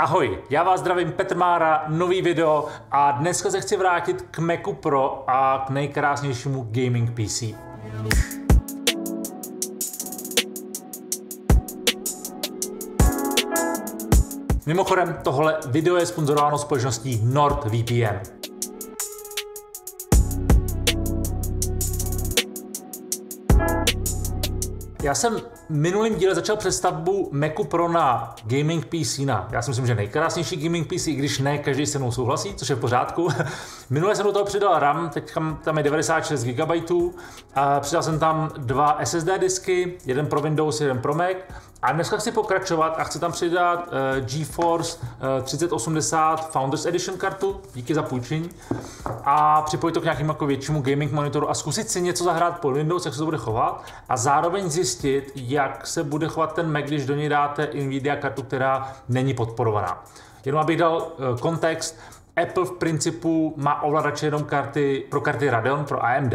Ahoj, já vás zdravím Petr Mára, nový video a dneska se chci vrátit k Macu Pro a k nejkrásnějšímu gaming PC. Mimochodem, tohle video je sponzorováno společností NordVPN. Já jsem minulým díle začal přestavbu Macu Pro na gaming PC na, já si myslím, že nejkrásnější gaming PC, i když ne každý se mnou souhlasí, což je v pořádku. Minule jsem do toho přidal RAM, teď tam je 96 GB, a přidal jsem tam dva SSD disky, jeden pro Windows, jeden pro Mac a dneska chci pokračovat a chci tam přidat uh, GeForce uh, 3080 Founders Edition kartu, díky za půjčení, a připojit to k nějakému jako většímu gaming monitoru a zkusit si něco zahrát pod Windows, jak se to bude chovat. A zároveň zjistit, jak se bude chovat ten Mac, když do něj dáte Nvidia kartu, která není podporovaná. Jenom abych dal uh, kontext, Apple v principu má ovladače jenom karty, pro karty Radeon, pro AMD,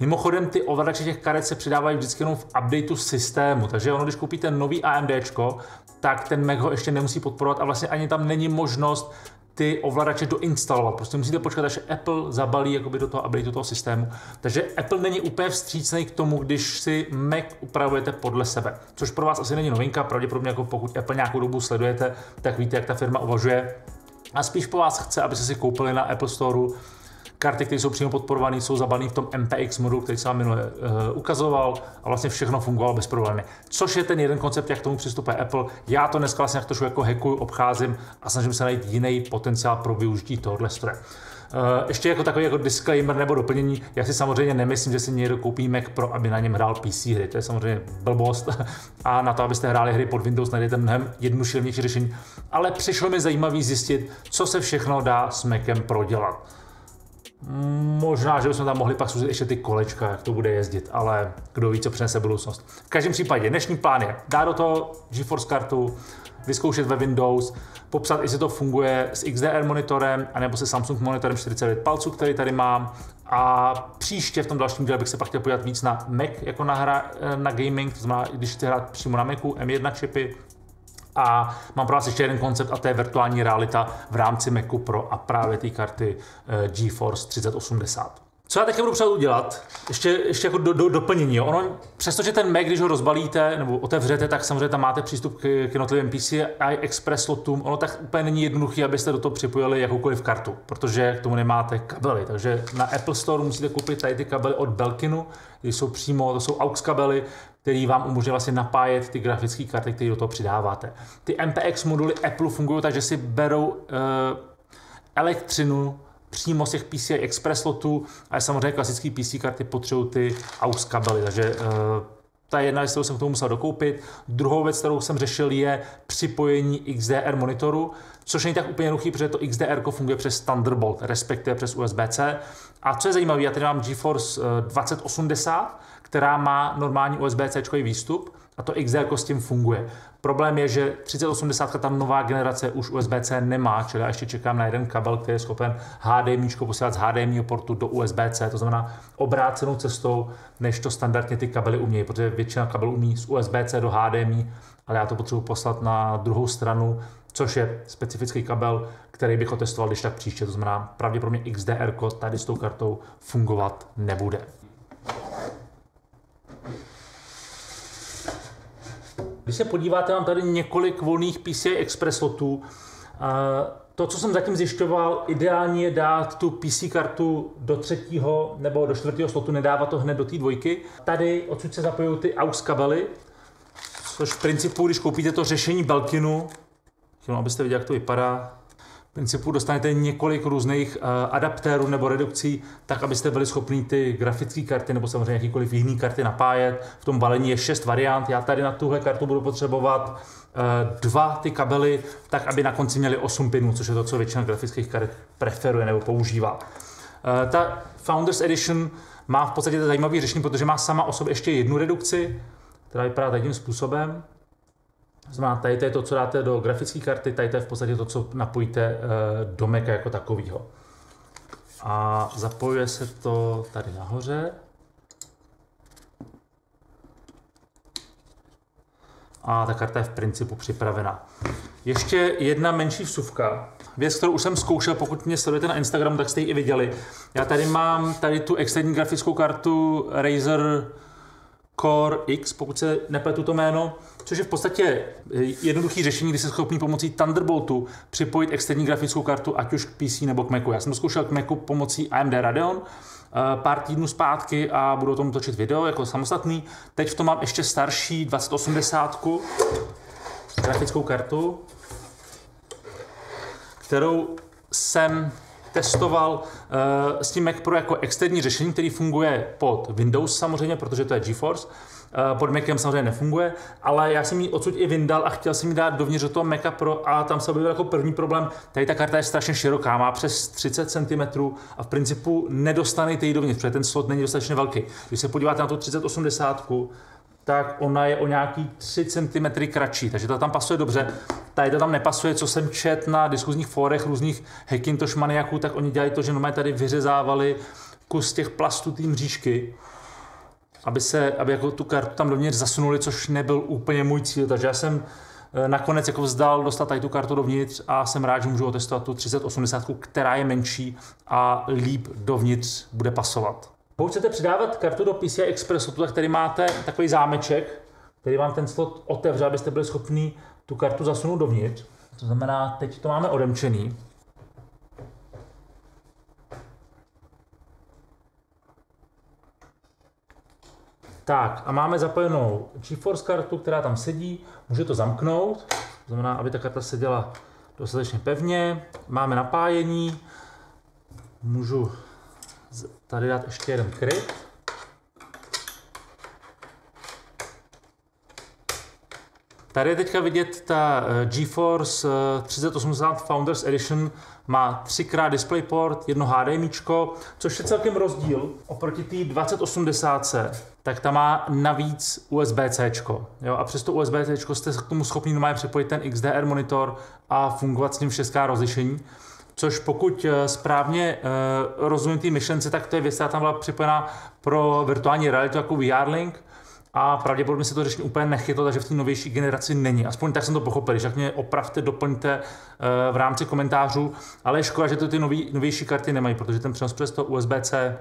Mimochodem, ty ovladače těch karet se přidávají vždycky jenom v updateu systému, takže ono, když koupíte nový AMD, tak ten Mac ho ještě nemusí podporovat a vlastně ani tam není možnost ty ovladače doinstalovat. Prostě musíte počkat, až Apple zabalí jakoby do toho updateu toho systému. Takže Apple není úplně vstřícný k tomu, když si Mac upravujete podle sebe. Což pro vás asi není novinka, pravděpodobně jako pokud Apple nějakou dobu sledujete, tak víte, jak ta firma uvažuje. A spíš po vás chce, abyste si koupili na Apple Store Karty, které jsou přímo podporované, jsou zabané v tom MPX modu, který jsem vám minule uh, ukazoval a vlastně všechno fungovalo bez problémy. Což je ten jeden koncept, jak k tomu přistupuje Apple. Já to dneska vlastně trošku jako hackuju, obcházím a snažím se najít jiný potenciál pro využití tohohle stroje. Uh, ještě jako takový jako disclaimer nebo doplnění, já si samozřejmě nemyslím, že si někdo koupí Mac Pro, aby na něm hrál PC hry, to je samozřejmě blbost a na to, abyste hráli hry pod Windows, najdete mnohem jednodušší řešení, ale přišlo mi zajímavý zjistit, co se všechno dá s Macem Pro dělat. Možná, že bychom tam mohli pak zkusit ještě ty kolečka, jak to bude jezdit, ale kdo ví, co přinese budoucnost. V každém případě, dnešní plán je dát do toho GeForce kartu, vyzkoušet ve Windows, popsat, jestli to funguje s XDR monitorem, anebo se Samsung monitorem 49 palců, který tady mám. A příště v tom dalším díle bych se pak chtěl podívat víc na Mac jako na, hra, na gaming, to znamená, když chci hrát přímo na Macu, M1 čipy, a mám pro vás ještě jeden koncept a to je virtuální realita v rámci Macu Pro a právě té karty eh, GeForce 3080. Co já teď budu potřebovat udělat, ještě, ještě jako do, do, doplnění. Jo. Ono, přestože ten Mac, když ho rozbalíte nebo otevřete, tak samozřejmě tam máte přístup k, k jednotlivým PCI Express slotům. Ono tak úplně není jednoduché, abyste do toho připojili jakoukoliv kartu, protože k tomu nemáte kabely. Takže na Apple Store musíte koupit tady ty kabely od Belkinu, ty jsou přímo, to jsou AUX kabely, který vám umožňuje vlastně napájet ty grafické karty, které do toho přidáváte. Ty MPX moduly Apple fungují tak, že si berou uh, elektřinu přímo z těch PCI Express slotů a samozřejmě klasické PC karty potřebují ty AUX kabely, takže uh, ta jedna věc, kterou jsem k tomu musel dokoupit. Druhou věc, kterou jsem řešil, je připojení XDR monitoru, což není tak úplně jednoduchý, protože to XDR funguje přes Thunderbolt, respektive přes USB-C. A co je zajímavé, já tady mám GeForce 2080, eh, která má normální USB-C výstup a to XDR s tím funguje. Problém je, že 3080 ta nová generace už USB-C nemá, čili já ještě čekám na jeden kabel, který je schopen HDMI posílat z HDMI portu do USB-C, to znamená obrácenou cestou, než to standardně ty kabely umějí, protože většina kabelů umí z USB-C do HDMI, ale já to potřebuji poslat na druhou stranu, což je specifický kabel, který bych otestoval když tak příště, to znamená pravděpodobně XDR tady s tou kartou fungovat nebude. Když se podíváte, mám tady několik volných PCI Express slotů. To, co jsem zatím zjišťoval, ideálně je dát tu PC kartu do třetího nebo do čtvrtého slotu, nedávat to hned do té dvojky. Tady odsud se zapojují ty AUX kabely, což v principu, když koupíte to řešení Belkinu, chtěl, abyste viděli, jak to vypadá, principu dostanete několik různých uh, adaptérů nebo redukcí, tak abyste byli schopni ty grafické karty nebo samozřejmě jakýkoliv jiný karty napájet. V tom balení je šest variant. Já tady na tuhle kartu budu potřebovat uh, dva ty kabely, tak aby na konci měli 8 pinů, což je to, co většina grafických karet preferuje nebo používá. Uh, ta Founders Edition má v podstatě zajímavé řešení, protože má sama o sobě ještě jednu redukci, která vypadá takým způsobem. Znamená, tady to je to, co dáte do grafické karty, tady to je v podstatě to, co napojíte eh, do Maca jako takového. A zapojuje se to tady nahoře. A ta karta je v principu připravena. ještě jedna menší vsuvka. Věc, kterou už jsem zkoušel, pokud mě sledujete na Instagram, tak jste ji i viděli. Já tady mám tady tu externí grafickou kartu Razer Core X, pokud se nepletu to jméno, což je v podstatě jednoduché řešení, kdy se schopný pomocí Thunderboltu připojit externí grafickou kartu, ať už k PC nebo k Macu. Já jsem to zkoušel k Macu pomocí AMD Radeon, eh, pár týdnů zpátky a budu o tom točit video jako samostatný. Teď v tom mám ještě starší 2080 grafickou kartu, kterou jsem testoval uh, s tím Mac Pro jako externí řešení, který funguje pod Windows samozřejmě, protože to je GeForce. Uh, pod Macem samozřejmě nefunguje, ale já jsem ji odsud i vyndal a chtěl jsem ji dát dovnitř do toho Maca Pro a tam se objevil jako první problém. Tady ta karta je strašně široká, má přes 30 cm a v principu nedostanete ji dovnitř, protože ten slot není dostatečně velký. Když se podíváte na tu 3080, tak ona je o nějaký 3 cm kratší, takže to tam pasuje dobře. Tady to tam nepasuje, co jsem čet na diskuzních fórech různých Hackintosh maniaků, tak oni dělají to, že normálně tady vyřezávali kus těch plastů té mřížky, aby, se, aby jako tu kartu tam dovnitř zasunuli, což nebyl úplně můj cíl, takže já jsem eh, nakonec jako vzdal dostat tady tu kartu dovnitř a jsem rád, že můžu otestovat tu 3080, která je menší a líp dovnitř bude pasovat. Pokud chcete přidávat kartu do PCI Expressu, tak tady máte takový zámeček, který vám ten slot otevře, abyste byli schopni tu kartu zasunout dovnitř. To znamená, teď to máme odemčený. Tak a máme zapojenou GeForce kartu, která tam sedí, může to zamknout, to znamená, aby ta karta seděla dostatečně pevně. Máme napájení, můžu tady dát ještě jeden kryt. Tady je teďka vidět ta eh, GeForce 3080 eh, Founders Edition má 3x DisplayPort, jedno HDMI, což je celkem rozdíl oproti té 2080, tak ta má navíc USB-C. Jo, a přes to USB-C jste k tomu schopni normálně připojit ten XDR monitor a fungovat s ním v 6K rozlišení. Což pokud eh, správně uh, rozumím té myšlence, tak to je věc, která tam byla připojená pro virtuální realitu jako VR Link, a pravděpodobně se to řešení úplně nechytlo, takže v té novější generaci není. Aspoň tak jsem to pochopil, když mě opravte, doplňte uh, v rámci komentářů, ale je škoda, že to ty nový, novější karty nemají, protože ten přenos přes to USB-C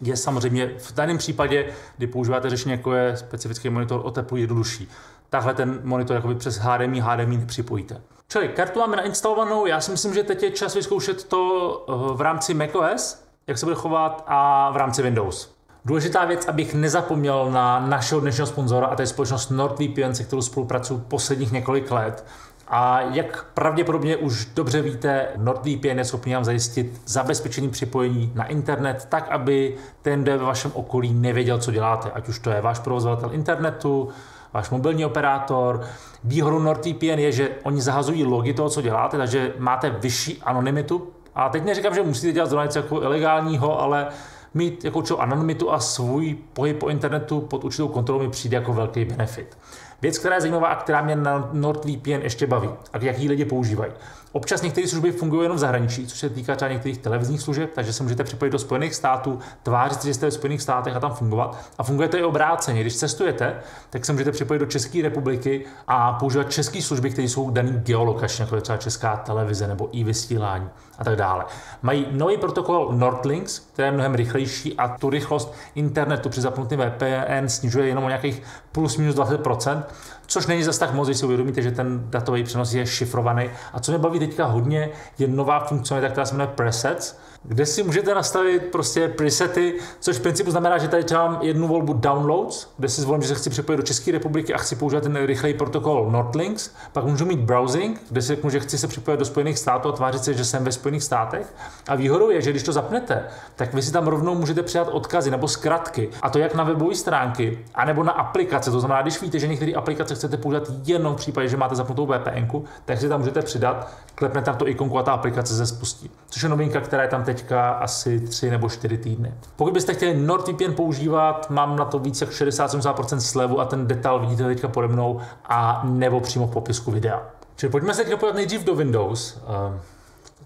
je samozřejmě v daném případě, kdy používáte řešení, jako je specifický monitor o teplu, jednodušší. Tahle ten monitor jakoby přes HDMI, HDMI nepřipojíte. Čili kartu máme nainstalovanou, já si myslím, že teď je čas vyzkoušet to eh, v rámci macOS, jak se bude chovat, a v rámci Windows. Důležitá věc, abych nezapomněl na našeho dnešního sponzora, a to je společnost NordVPN, se kterou spolupracuji posledních několik let. A jak pravděpodobně už dobře víte, NordVPN je schopný vám zajistit zabezpečení připojení na internet tak, aby ten, kdo je ve vašem okolí, nevěděl, co děláte. Ať už to je váš provozovatel internetu, váš mobilní operátor. Výhodou NordVPN je, že oni zahazují logy toho, co děláte, takže máte vyšší anonymitu. A teď neříkám, že musíte dělat zrovna něco jako ilegálního, ale mít jako určitou anonymitu a svůj pohyb po internetu pod určitou kontrolou mi přijde jako velký benefit. Věc, která je zajímavá a která mě na NordVPN ještě baví a jaký lidi používají. Občas některé služby fungují jenom v zahraničí, což se týká třeba některých televizních služeb, takže se můžete připojit do Spojených států, tvářit, že jste ve Spojených státech a tam fungovat. A funguje to i obráceně. Když cestujete, tak se můžete připojit do České republiky a používat české služby, které jsou daný geolokačně, jako je třeba česká televize nebo i vysílání a tak dále. Mají nový protokol Nordlinks, který je mnohem rychlejší a tu rychlost internetu při zapnutí VPN snižuje jenom o nějakých plus minus 20%, což není zase tak moc, když si uvědomíte, že ten datový přenos je šifrovaný. A co mě baví teďka hodně, je nová funkcionalita, která se jmenuje Presets, kde si můžete nastavit prostě presety, což v principu znamená, že tady třeba mám jednu volbu downloads, kde si zvolím, že se chci připojit do České republiky a chci používat ten rychlej protokol Nordlinks, pak můžu mít browsing, kde si řeknu, že chci se připojit do Spojených států a tvářit se, že jsem ve Spojených státech. A výhodou je, že když to zapnete, tak vy si tam rovnou můžete přidat odkazy nebo zkratky, a to jak na webové stránky, anebo na aplikace. To znamená, když víte, že některé aplikace chcete používat jenom v případě, že máte zapnutou VPN, tak si tam můžete přidat, klepnete tam to ikonku a ta aplikace se spustí. Což je novinka, která je tam teďka asi 3 nebo 4 týdny. Pokud byste chtěli NordVPN používat, mám na to více jak 60-70% slevu a ten detail vidíte teďka pode mnou a nebo přímo v popisku videa. Čili pojďme se teďka podívat nejdřív do Windows. Ehm,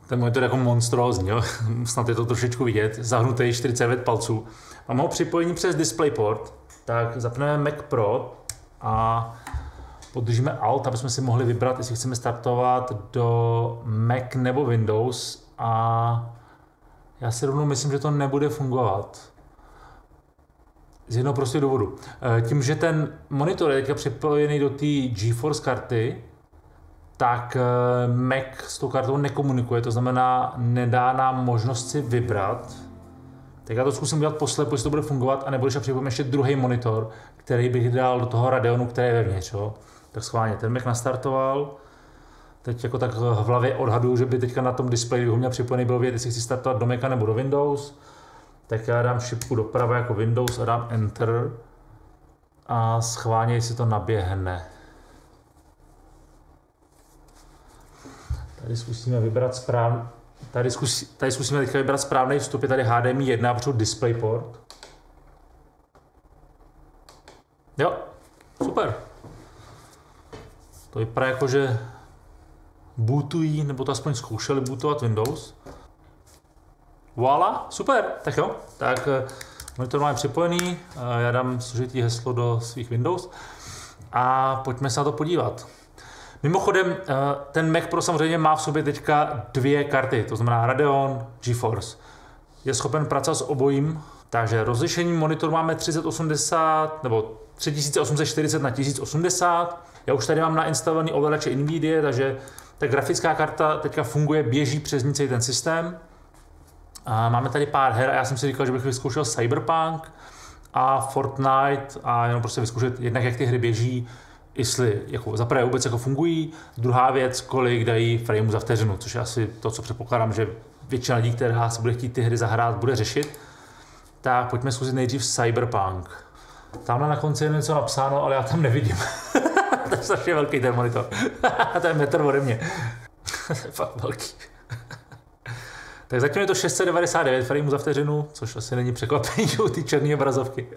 ten monitor je jako monstrózní, jo? snad je to trošičku vidět, zahnutý 49 palců. Mám ho připojení přes DisplayPort, tak zapneme Mac Pro a podržíme Alt, aby jsme si mohli vybrat, jestli chceme startovat do Mac nebo Windows a já si rovnou myslím, že to nebude fungovat. Z jednoho prostého důvodu. Eh, tím, že ten monitor je připojený do té GeForce karty, tak eh, Mac s tou kartou nekomunikuje, to znamená, nedá nám možnost si vybrat. Tak já to zkusím udělat poslepu, jestli to bude fungovat, a nebo když připojím ještě druhý monitor, který bych dal do toho Radeonu, který je vevnitř. Jo. Tak schválně, ten Mac nastartoval, teď jako tak v hlavě odhadu, že by teďka na tom displeji, ho měl připojený, bylo vědět, jestli chci startovat do Maca nebo do Windows. Tak já dám šipku doprava jako Windows a dám Enter a schválně, jestli to naběhne. Tady zkusíme vybrat správný, tady, zkusí, tady zkusíme teďka vybrat správný vstup, je tady HDMI 1 a DisplayPort. Jo, super. To vypadá jako, že bootují, nebo to aspoň zkoušeli bootovat Windows. Voila, super, tak jo. Tak eh, monitor máme připojený, eh, já dám složitý heslo do svých Windows a pojďme se na to podívat. Mimochodem, eh, ten Mac Pro samozřejmě má v sobě teďka dvě karty, to znamená Radeon, GeForce. Je schopen pracovat s obojím, takže rozlišení monitoru máme 3080 nebo 3840 na 1080. Já už tady mám nainstalovaný ovladače NVIDIA, takže ta grafická karta teďka funguje, běží přes ní celý ten systém. A máme tady pár her a já jsem si říkal, že bych vyzkoušel Cyberpunk a Fortnite a jenom prostě vyzkoušet jednak, jak ty hry běží, jestli jako za prvé vůbec jako fungují, druhá věc, kolik dají frameu za vteřinu, což je asi to, co předpokládám, že většina lidí, která si bude chtít ty hry zahrát, bude řešit. Tak pojďme zkusit nejdřív Cyberpunk. Tamhle na konci je něco napsáno, ale já tam nevidím. to je strašně velký ten monitor. to je metr ode mě. to je fakt velký. tak zatím je to 699 frameů za vteřinu, což asi není překvapení u té černé obrazovky.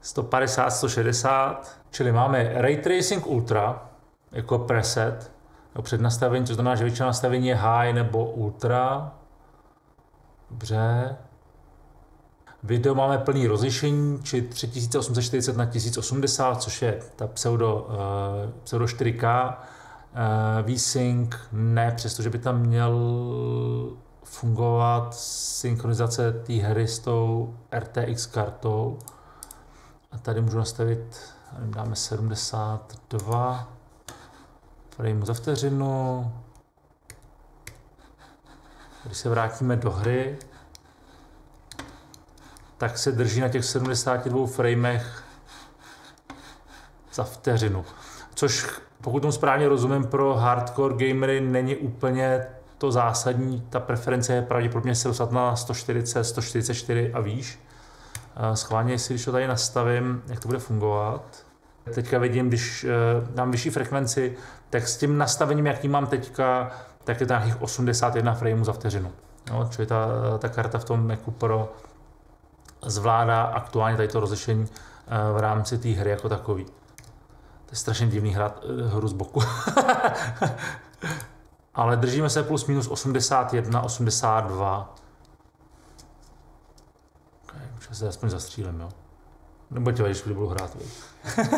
150, 160, čili máme Ray Tracing Ultra jako preset, jako přednastavení, což znamená, že většina nastavení je high nebo ultra. Dobře. Video máme plný rozlišení, či 3840 na 1080, což je ta pseudo, uh, pseudo 4K. Uh, V-Sync ne, přestože by tam měl fungovat synchronizace té hry s tou RTX kartou. A tady můžu nastavit, dáme 72 frame za vteřinu. Když se vrátíme do hry, tak se drží na těch 72 framech za vteřinu. Což, pokud tomu správně rozumím, pro hardcore gamery není úplně to zásadní. Ta preference je pravděpodobně se dostat na 140, 144 a výš. Schválně si, když to tady nastavím, jak to bude fungovat. Teďka vidím, když eh, dám vyšší frekvenci, tak s tím nastavením, jaký mám teďka, tak je to nějakých 81 frameů za vteřinu. No, čili ta, ta karta v tom Macu Pro zvládá aktuálně tady to rozlišení eh, v rámci té hry jako takový. To je strašně divný hrát eh, hru z boku. Ale držíme se plus minus 81, 82. Okay, se aspoň zastřílím, jo. Nebo tě když budu hrát.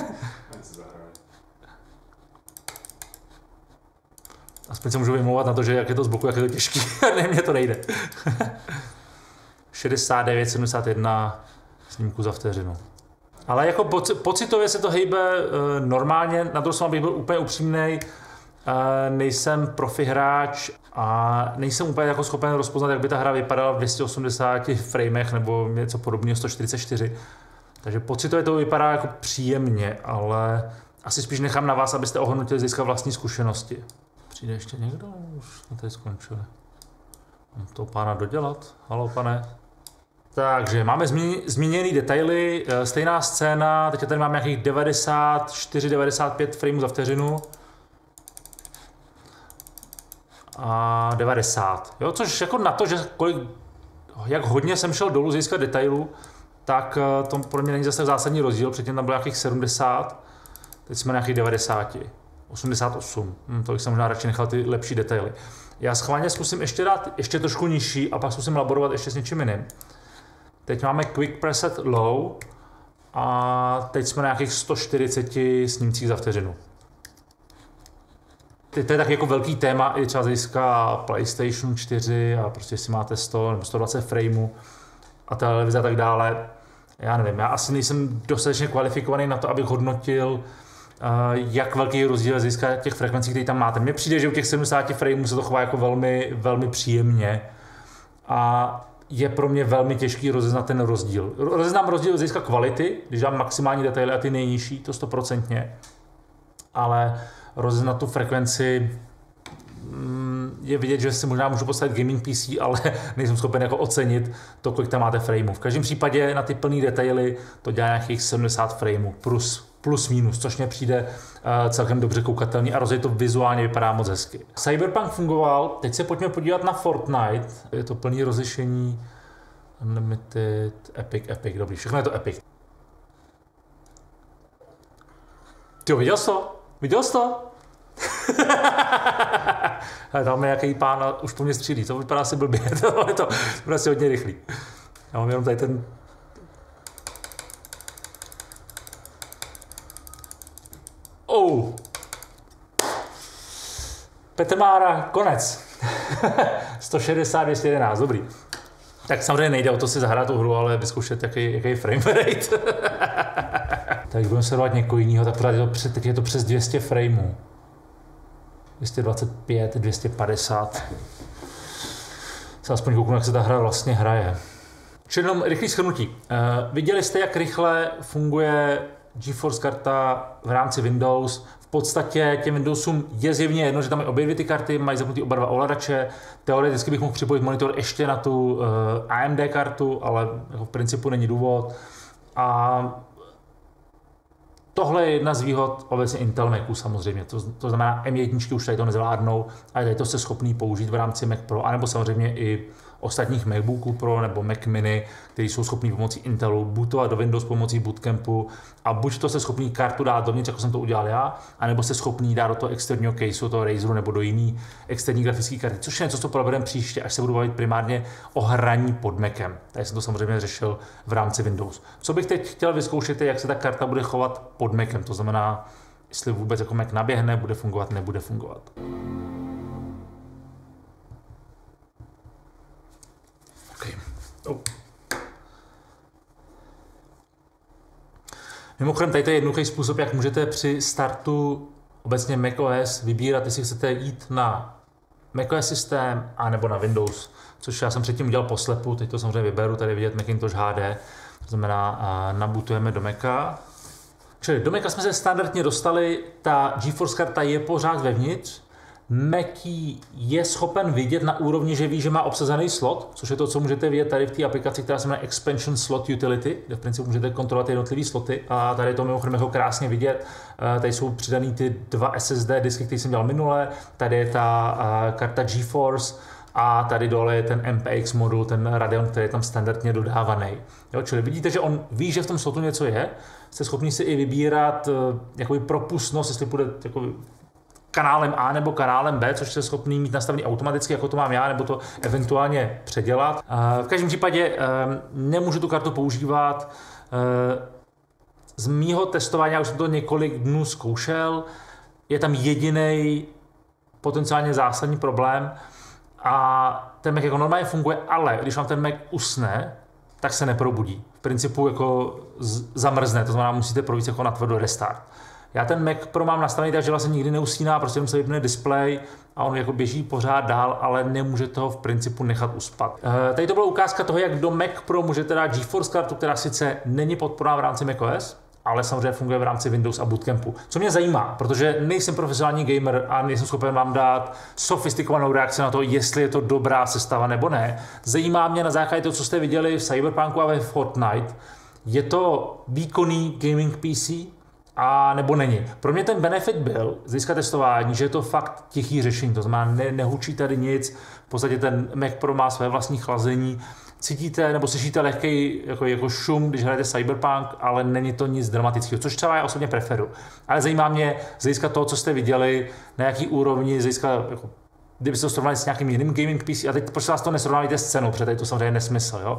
Aspoň se můžu vymlouvat na to, že jak je to z boku, jak je to těžký. ne, mně to nejde. 69, 71 snímku za vteřinu. Ale jako poci, pocitově se to hejbe e, normálně, na stranu bych byl úplně upřímný, e, nejsem profi hráč a nejsem úplně jako schopen rozpoznat, jak by ta hra vypadala v 280 framech nebo něco podobného 144. Takže pocitově to vypadá jako příjemně, ale asi spíš nechám na vás, abyste ohodnotili získat vlastní zkušenosti. Přijde ještě někdo? Už jsme tady skončili. Mám to pána dodělat? Halo, pane? Takže máme zmíněné detaily, eh, stejná scéna, teď tady máme nějakých 94-95 frameů za vteřinu. A 90, jo, což jako na to, že kolik, jak hodně jsem šel dolů získat detailů, tak eh, to pro mě není zase zásadní rozdíl, předtím tam bylo nějakých 70, teď jsme na nějakých 90, 88, hm, to bych jsem možná radši nechal ty lepší detaily. Já schválně zkusím ještě dát ještě trošku nižší a pak zkusím laborovat ještě s něčím jiným. Teď máme Quick Preset Low a teď jsme na nějakých 140 snímcích za vteřinu. To je tak jako velký téma i třeba z hlediska PlayStation 4 a prostě si máte 100 nebo 120 frameů a televize a tak dále. Já nevím, já asi nejsem dostatečně kvalifikovaný na to, abych hodnotil, eh, jak velký je rozdíl z hlediska těch frekvencí, které tam máte. Mně přijde, že u těch 70 frameů se to chová jako velmi, velmi příjemně a je pro mě velmi těžký rozeznat ten rozdíl. Rozeznám rozdíl z kvality, když dám maximální detaily a ty nejnižší, to stoprocentně, ale rozeznat tu frekvenci mm, je vidět, že si možná můžu postavit gaming PC, ale nejsem schopen jako ocenit to, kolik tam máte frameů. V každém případě na ty plné detaily to dělá nějakých 70 frameů plus plus minus, což mě přijde uh, celkem dobře koukatelný a rozhodně to vizuálně vypadá moc hezky. Cyberpunk fungoval, teď se pojďme podívat na Fortnite, je to plný rozlišení, Unlimited, Epic, Epic, dobrý, všechno je to Epic. Ty viděl jsi to? Viděl jsi to? tam nějaký pán a už po mě střílí, to vypadá asi blbě, to je to prostě hodně rychlý. Já mám jenom tady ten Oh. Petr Mára, konec. 160, 211, dobrý. Tak samozřejmě nejde o to si zahrát tu hru, ale vyzkoušet, jaký, jaký frame rate. tak budeme sledovat někoho jiného, tak je to, přes, teď je to přes 200 frameů. 225, 250. Se aspoň kouknu, jak se ta hra vlastně hraje. Čili jenom rychlý shrnutí. Uh, viděli jste, jak rychle funguje GeForce karta v rámci Windows. V podstatě těm Windowsům je zjevně jedno, že tam obě dvě ty karty, mají zapnutý oba dva ovladače. Teoreticky bych mohl připojit monitor ještě na tu uh, eh, AMD kartu, ale jako v principu není důvod. A tohle je jedna z výhod obecně Intel Macu samozřejmě. To, to znamená, M1 už tady to nezvládnou, ale tady to se schopný použít v rámci Mac Pro, anebo samozřejmě i ostatních MacBooků Pro nebo Mac Mini, které jsou schopní pomocí Intelu bootovat do Windows pomocí Bootcampu a buď to se schopný kartu dát dovnitř, jako jsem to udělal já, anebo se schopný dát do toho externího caseu, toho Razeru nebo do jiný externí grafické karty, což je něco, co probereme příště, až se budu bavit primárně o hraní pod Macem. Tady jsem to samozřejmě řešil v rámci Windows. Co bych teď chtěl vyzkoušet, je, jak se ta karta bude chovat pod Macem, to znamená, jestli vůbec jako Mac naběhne, bude fungovat, nebude fungovat. Oh. Mimochodem, tady to je jednoduchý způsob, jak můžete při startu obecně macOS vybírat, jestli chcete jít na macOS systém a nebo na Windows, což já jsem předtím udělal poslepu, teď to samozřejmě vyberu, tady vidět Macintosh HD, to znamená, nabutujeme do Maca. Čili do Maca jsme se standardně dostali, ta GeForce karta je pořád vevnitř, Mackie je schopen vidět na úrovni, že ví, že má obsazený slot, což je to, co můžete vidět tady v té aplikaci, která se jmenuje Expansion Slot Utility, kde v principu můžete kontrolovat jednotlivé sloty a tady to mimochodem jako krásně vidět. Eh, tady jsou přidané ty dva SSD disky, které jsem dělal minule, tady je ta eh, karta GeForce, a tady dole je ten MPX modul, ten Radeon, který je tam standardně dodávaný. Jo, čili vidíte, že on ví, že v tom slotu něco je, jste schopni si i vybírat uh, jakoby propustnost, jestli bude jakoby, kanálem A nebo kanálem B, což je schopný mít nastavený automaticky, jako to mám já, nebo to eventuálně předělat. V každém případě ehm, nemůžu tu kartu používat. Ehm, z mýho testování, já už jsem to několik dnů zkoušel, je tam jediný potenciálně zásadní problém a ten Mac jako normálně funguje, ale když vám ten Mac usne, tak se neprobudí. V principu jako zamrzne, to znamená, musíte projít jako na tvrdo restart. Já ten Mac Pro mám nastavený tak, že vlastně nikdy neusíná, prostě se vypne display a on jako běží pořád dál, ale nemůže toho v principu nechat uspat. E, tady to byla ukázka toho, jak do Mac Pro můžete dát GeForce kartu, která sice není podporná v rámci macOS, ale samozřejmě funguje v rámci Windows a Bootcampu. Co mě zajímá, protože nejsem profesionální gamer a nejsem schopen vám dát sofistikovanou reakci na to, jestli je to dobrá sestava nebo ne. Zajímá mě na základě toho, co jste viděli v Cyberpunku a ve Fortnite, je to výkonný gaming PC, a nebo není. Pro mě ten benefit byl získat testování, že je to fakt tichý řešení, to znamená, ne, nehučí tady nic, v podstatě ten Mac Pro má své vlastní chlazení, cítíte nebo slyšíte lehký jako, jako šum, když hrajete Cyberpunk, ale není to nic dramatického, což třeba já osobně preferu. Ale zajímá mě získat toho, co jste viděli, na jaký úrovni, získat jako, kdybyste to srovnali s nějakým jiným gaming PC, a teď prosím vás to nesrovnávajte s cenou, protože tady to samozřejmě nesmysl, jo?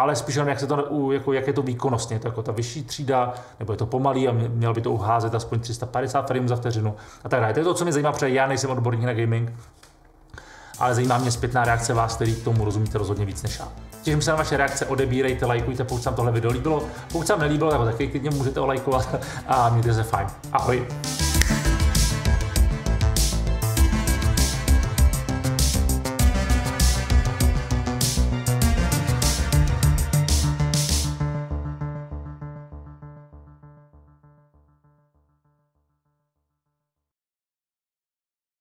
Ale spíš jenom, jak, se to, jako, jak je to výkonnostně, to jako ta vyšší třída, nebo je to pomalý a mělo by to uházet aspoň 350 frames za vteřinu a tak dále. To je to, co mě zajímá, protože já nejsem odborník na gaming, ale zajímá mě zpětná reakce vás, který k tomu rozumíte rozhodně víc než já. Těším se na vaše reakce, odebírejte, lajkujte, pokud se vám tohle video líbilo. Pokud se vám nelíbilo, tak taky klidně můžete olajkovat a mějte se fajn. Ahoj.